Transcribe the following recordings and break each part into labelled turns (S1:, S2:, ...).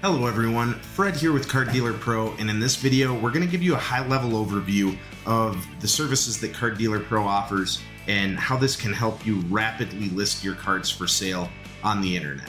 S1: Hello everyone, Fred here with Card Dealer Pro, and in this video we're going to give you a high-level overview of the services that Card Dealer Pro offers and how this can help you rapidly list your cards for sale on the internet.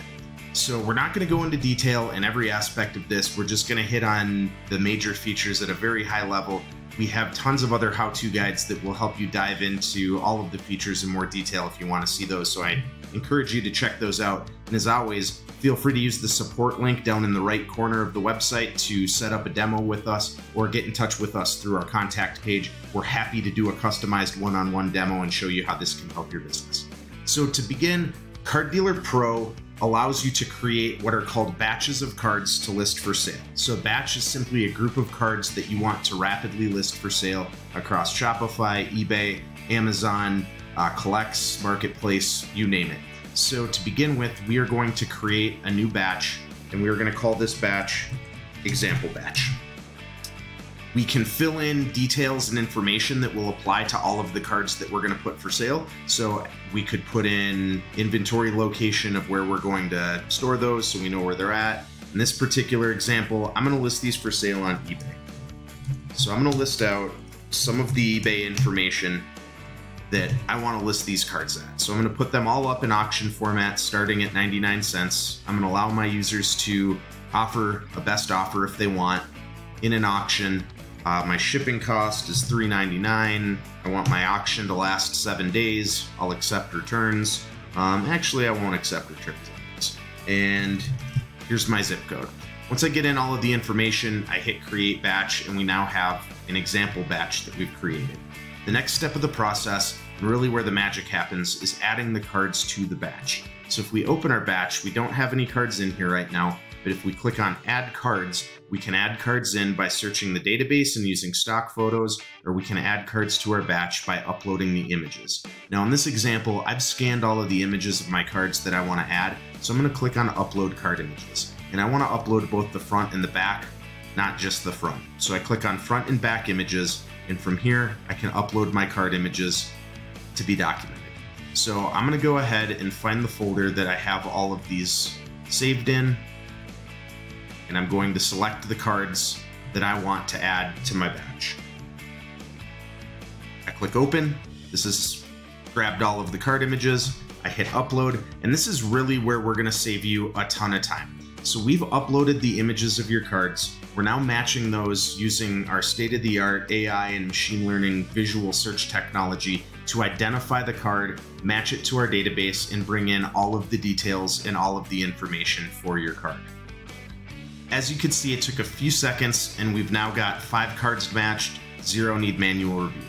S1: So we're not going to go into detail in every aspect of this, we're just going to hit on the major features at a very high level. We have tons of other how-to guides that will help you dive into all of the features in more detail if you want to see those, so I encourage you to check those out. And as always, feel free to use the support link down in the right corner of the website to set up a demo with us or get in touch with us through our contact page. We're happy to do a customized one on one demo and show you how this can help your business. So, to begin, Card Dealer Pro allows you to create what are called batches of cards to list for sale. So, a batch is simply a group of cards that you want to rapidly list for sale across Shopify, eBay, Amazon, uh, CollX, Marketplace, you name it. So to begin with, we are going to create a new batch, and we are going to call this batch example batch. We can fill in details and information that will apply to all of the cards that we're going to put for sale. So we could put in inventory location of where we're going to store those so we know where they're at. In this particular example, I'm going to list these for sale on eBay. So I'm going to list out some of the eBay information that I want to list these cards at. So I'm going to put them all up in auction format starting at 99 cents. I'm going to allow my users to offer a best offer if they want in an auction. Uh, my shipping cost is $3.99. I want my auction to last seven days. I'll accept returns. Um, actually, I won't accept returns. And here's my zip code. Once I get in all of the information, I hit create batch and we now have an example batch that we've created. The next step of the process, and really where the magic happens, is adding the cards to the batch. So if we open our batch, we don't have any cards in here right now, but if we click on add cards, we can add cards in by searching the database and using stock photos, or we can add cards to our batch by uploading the images. Now in this example, I've scanned all of the images of my cards that I want to add, so I'm going to click on upload card images. And I want to upload both the front and the back, not just the front. So I click on front and back images, and from here, I can upload my card images to be documented. So I'm gonna go ahead and find the folder that I have all of these saved in, and I'm going to select the cards that I want to add to my batch. I click open, this has grabbed all of the card images, I hit upload, and this is really where we're gonna save you a ton of time. So we've uploaded the images of your cards. We're now matching those using our state-of-the-art AI and machine learning visual search technology to identify the card, match it to our database, and bring in all of the details and all of the information for your card. As you can see, it took a few seconds and we've now got five cards matched, zero need manual review.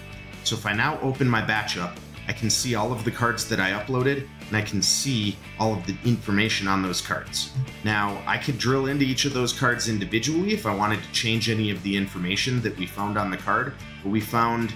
S1: So if I now open my batch up, I can see all of the cards that I uploaded and I can see all of the information on those cards. Now, I could drill into each of those cards individually if I wanted to change any of the information that we found on the card, but we found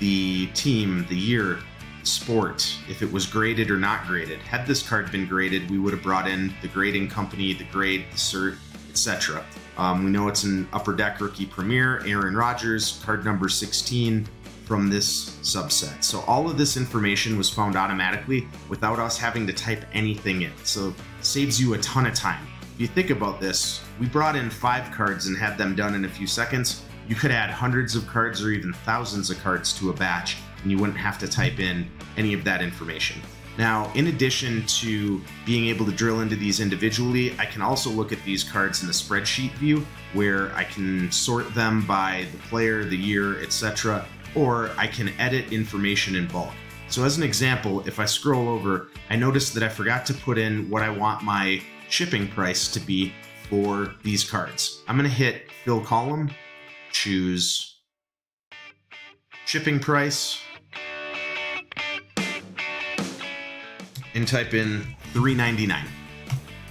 S1: the team, the year, the sport, if it was graded or not graded. Had this card been graded, we would have brought in the grading company, the grade, the cert, etc. Um, we know it's an Upper Deck Rookie Premier, Aaron Rodgers, card number 16, from this subset. So all of this information was found automatically without us having to type anything in. So saves you a ton of time. If you think about this, we brought in five cards and had them done in a few seconds. You could add hundreds of cards or even thousands of cards to a batch and you wouldn't have to type in any of that information. Now, in addition to being able to drill into these individually, I can also look at these cards in a spreadsheet view where I can sort them by the player, the year, etc or I can edit information in bulk. So as an example, if I scroll over, I notice that I forgot to put in what I want my shipping price to be for these cards. I'm gonna hit fill column, choose shipping price, and type in 3.99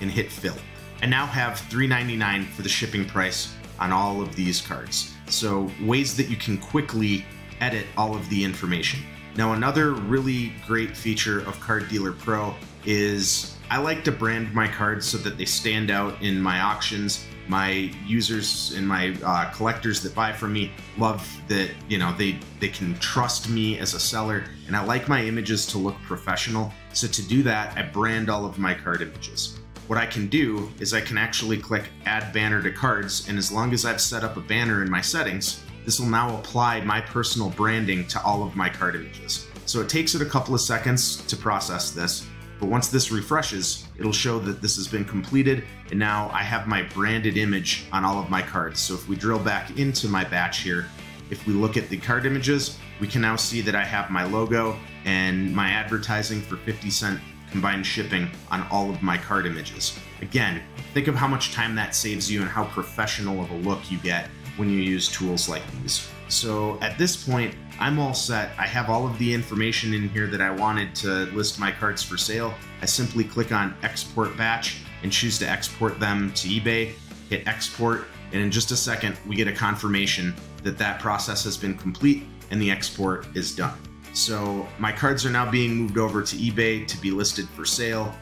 S1: and hit fill. I now have 3.99 for the shipping price on all of these cards. So ways that you can quickly edit all of the information. Now, another really great feature of Card Dealer Pro is I like to brand my cards so that they stand out in my auctions. My users and my uh, collectors that buy from me love that you know they they can trust me as a seller, and I like my images to look professional. So to do that, I brand all of my card images. what I can do is I can actually click add banner to cards and as long as I've set up a banner in my settings, this will now apply my personal branding to all of my card images. So it takes it a couple of seconds to process this, but once this refreshes, it'll show that this has been completed and now I have my branded image on all of my cards. So if we drill back into my batch here, if we look at the card images, we can now see that I have my logo and my advertising for 50 cent combined shipping on all of my card images. Again, think of how much time that saves you and how professional of a look you get when you use tools like these. So at this point, I'm all set. I have all of the information in here that I wanted to list my cards for sale. I simply click on export batch and choose to export them to eBay, hit export, and in just a second, we get a confirmation that that process has been complete and the export is done. So my cards are now being moved over to eBay to be listed for sale.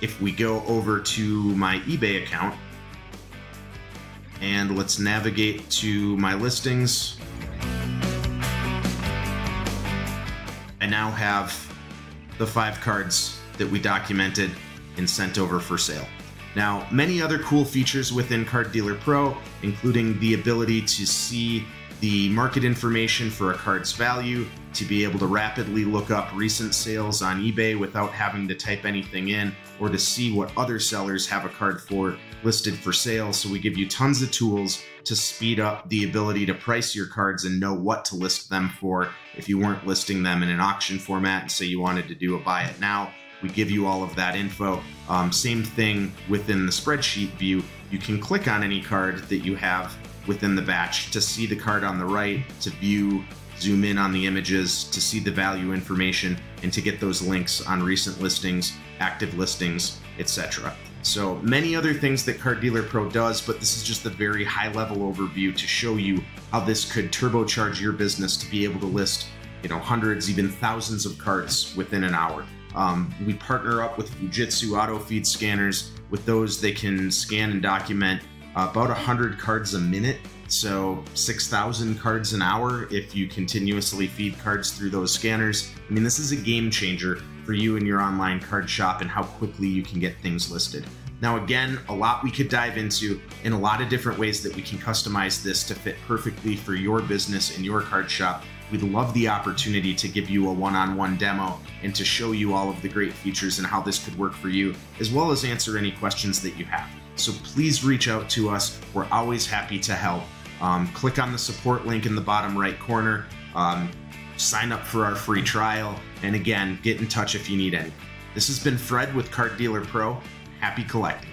S1: If we go over to my eBay account, and let's navigate to my listings. I now have the five cards that we documented and sent over for sale. Now, many other cool features within Card Dealer Pro, including the ability to see the market information for a card's value, to be able to rapidly look up recent sales on eBay without having to type anything in, or to see what other sellers have a card for listed for sale. So we give you tons of tools to speed up the ability to price your cards and know what to list them for if you weren't listing them in an auction format and say you wanted to do a buy it now. We give you all of that info. Um, same thing within the spreadsheet view. You can click on any card that you have within the batch to see the card on the right, to view, zoom in on the images, to see the value information, and to get those links on recent listings, active listings, etc. So many other things that Card Dealer Pro does, but this is just a very high level overview to show you how this could turbocharge your business to be able to list, you know, hundreds, even thousands of cards within an hour. Um, we partner up with Fujitsu auto feed scanners. With those, they can scan and document about 100 cards a minute. So 6,000 cards an hour if you continuously feed cards through those scanners. I mean, this is a game changer for you and your online card shop and how quickly you can get things listed. Now, again, a lot we could dive into in a lot of different ways that we can customize this to fit perfectly for your business and your card shop. We'd love the opportunity to give you a one on one demo and to show you all of the great features and how this could work for you, as well as answer any questions that you have. So please reach out to us. We're always happy to help. Um, click on the support link in the bottom right corner. Um, sign up for our free trial. And again, get in touch if you need any. This has been Fred with Card Dealer Pro. Happy collecting.